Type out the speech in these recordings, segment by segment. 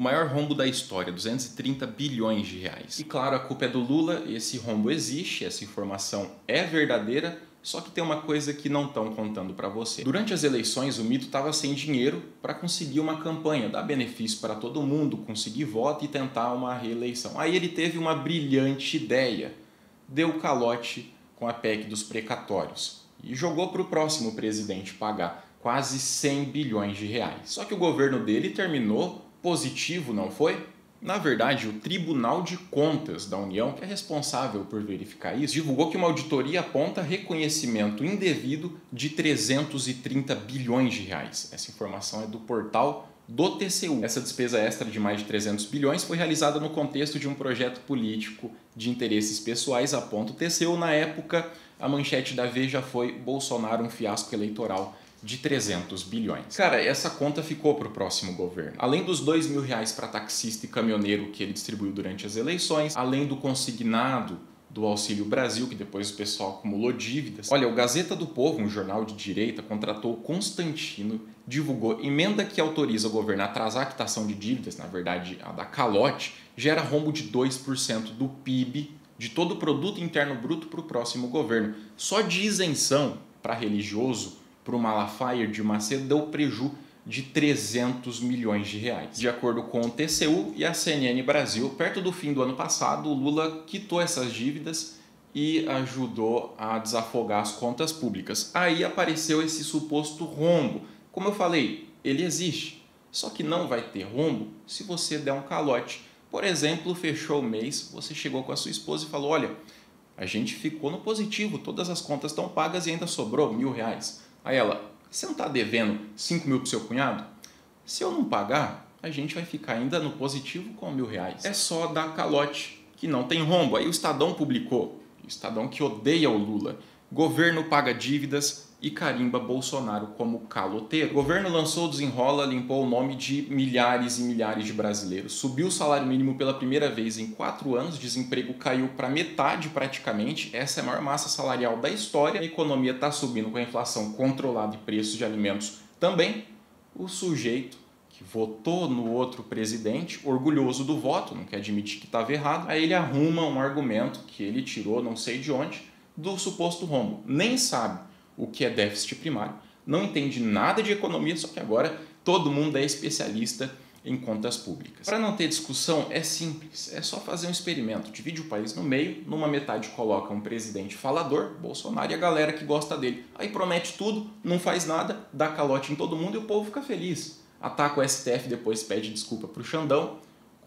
O maior rombo da história, 230 bilhões de reais. E claro, a culpa é do Lula, esse rombo existe, essa informação é verdadeira, só que tem uma coisa que não estão contando para você. Durante as eleições, o mito estava sem dinheiro para conseguir uma campanha, dar benefício para todo mundo, conseguir voto e tentar uma reeleição. Aí ele teve uma brilhante ideia. Deu calote com a PEC dos precatórios e jogou para o próximo presidente pagar quase 100 bilhões de reais. Só que o governo dele terminou positivo, não foi? Na verdade, o Tribunal de Contas da União, que é responsável por verificar isso, divulgou que uma auditoria aponta reconhecimento indevido de 330 bilhões de reais. Essa informação é do portal do TCU. Essa despesa extra de mais de 300 bilhões foi realizada no contexto de um projeto político de interesses pessoais, aponta o TCU. Na época, a manchete da Veja foi Bolsonaro um fiasco eleitoral de 300 bilhões. Cara, essa conta ficou para o próximo governo. Além dos 2 mil reais para taxista e caminhoneiro que ele distribuiu durante as eleições, além do consignado do Auxílio Brasil, que depois o pessoal acumulou dívidas. Olha, o Gazeta do Povo, um jornal de direita, contratou Constantino, divulgou emenda que autoriza o governo a atrasar a quitação de dívidas, na verdade a da calote, gera rombo de 2% do PIB, de todo o produto interno bruto para o próximo governo. Só de isenção para religioso para o Malafaia de Macedo deu preju de 300 milhões de reais. De acordo com o TCU e a CNN Brasil, perto do fim do ano passado, o Lula quitou essas dívidas e ajudou a desafogar as contas públicas. Aí apareceu esse suposto rombo. Como eu falei, ele existe, só que não vai ter rombo se você der um calote. Por exemplo, fechou o mês, você chegou com a sua esposa e falou: Olha, a gente ficou no positivo, todas as contas estão pagas e ainda sobrou mil reais. Aí ela, você não está devendo 5 mil para seu cunhado? Se eu não pagar, a gente vai ficar ainda no positivo com mil reais. É só dar calote, que não tem rombo. Aí o Estadão publicou, o Estadão que odeia o Lula, governo paga dívidas, e carimba Bolsonaro como caloteiro. O governo lançou o Desenrola, limpou o nome de milhares e milhares de brasileiros. Subiu o salário mínimo pela primeira vez em quatro anos, desemprego caiu para metade praticamente. Essa é a maior massa salarial da história. A economia está subindo com a inflação controlada e preços de alimentos também. O sujeito que votou no outro presidente, orgulhoso do voto, não quer admitir que estava errado, aí ele arruma um argumento que ele tirou, não sei de onde, do suposto rombo. Nem sabe o que é déficit primário, não entende nada de economia, só que agora todo mundo é especialista em contas públicas. Para não ter discussão, é simples, é só fazer um experimento. Divide o país no meio, numa metade coloca um presidente falador, Bolsonaro, e a galera que gosta dele. Aí promete tudo, não faz nada, dá calote em todo mundo e o povo fica feliz. Ataca o STF, depois pede desculpa para o Xandão,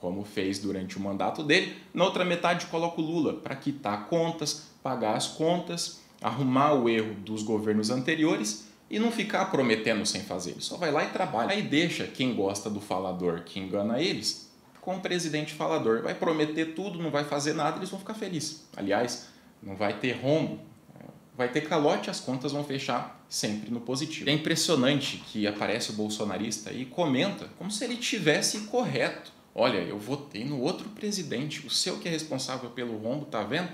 como fez durante o mandato dele. Na outra metade coloca o Lula para quitar contas, pagar as contas arrumar o erro dos governos anteriores e não ficar prometendo sem fazer. Ele só vai lá e trabalha. Aí deixa quem gosta do falador que engana eles com o presidente falador. Vai prometer tudo, não vai fazer nada, eles vão ficar felizes. Aliás, não vai ter rombo, vai ter calote, as contas vão fechar sempre no positivo. É impressionante que aparece o bolsonarista e comenta como se ele tivesse correto. Olha, eu votei no outro presidente, o seu que é responsável pelo rombo, tá vendo?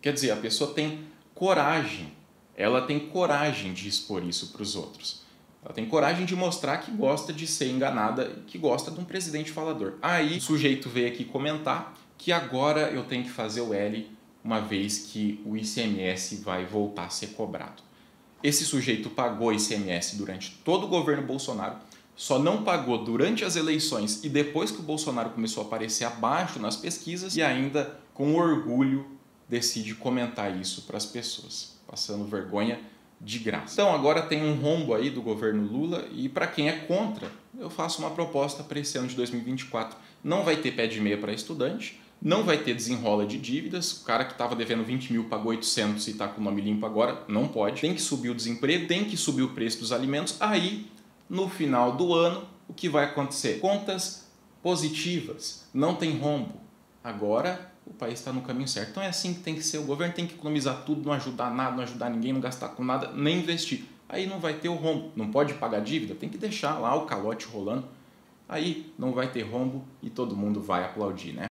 Quer dizer, a pessoa tem coragem. Ela tem coragem de expor isso para os outros. Ela tem coragem de mostrar que gosta de ser enganada e que gosta de um presidente falador. Aí o sujeito veio aqui comentar que agora eu tenho que fazer o L uma vez que o ICMS vai voltar a ser cobrado. Esse sujeito pagou ICMS durante todo o governo Bolsonaro, só não pagou durante as eleições e depois que o Bolsonaro começou a aparecer abaixo nas pesquisas e ainda com orgulho decide comentar isso para as pessoas, passando vergonha de graça. Então agora tem um rombo aí do governo Lula e para quem é contra, eu faço uma proposta para esse ano de 2024. Não vai ter pé de meia para estudante, não vai ter desenrola de dívidas. O cara que estava devendo 20 mil pagou 800 e está com o nome limpo agora, não pode. Tem que subir o desemprego, tem que subir o preço dos alimentos. Aí, no final do ano, o que vai acontecer? Contas positivas, não tem rombo. Agora o país está no caminho certo. Então é assim que tem que ser. O governo tem que economizar tudo, não ajudar nada, não ajudar ninguém, não gastar com nada, nem investir. Aí não vai ter o rombo. Não pode pagar dívida, tem que deixar lá o calote rolando. Aí não vai ter rombo e todo mundo vai aplaudir, né?